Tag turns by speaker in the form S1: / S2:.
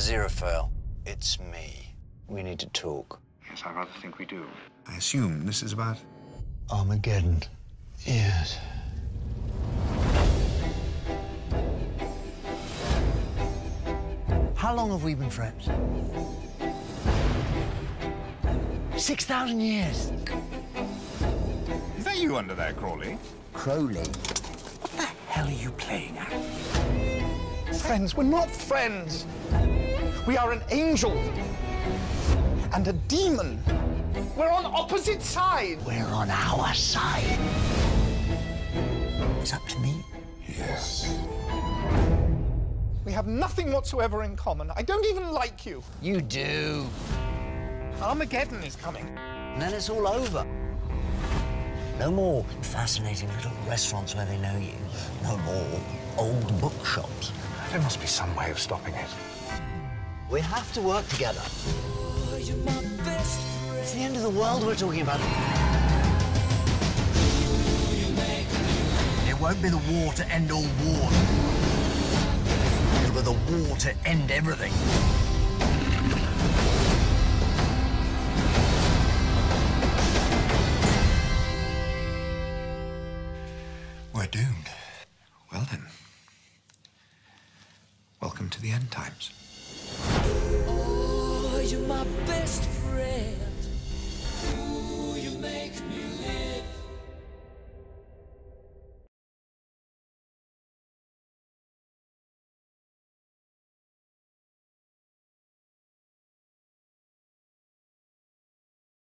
S1: Aziraphale, it's me. We need to talk.
S2: Yes, I rather think we do.
S3: I assume this is about
S1: Armageddon. Yes. How long have we been friends? 6,000 years.
S3: Is that you under there, Crawly?
S1: Crowley.
S3: What the hell are you playing at?
S4: Friends, we're not friends. We are an angel and a demon. We're on opposite sides.
S1: We're on our side. It's up to me.
S3: Yes.
S4: We have nothing whatsoever in common. I don't even like you.
S1: You do.
S4: Armageddon is coming.
S1: And then it's all over. No more fascinating little restaurants where they know you. No more old bookshops.
S3: There must be some way of stopping it.
S1: We have to work together. It's the end of the world we're talking about. It won't be the war to end all wars. It'll be the war to end everything.
S3: We're doomed. Well then. Welcome to the end times.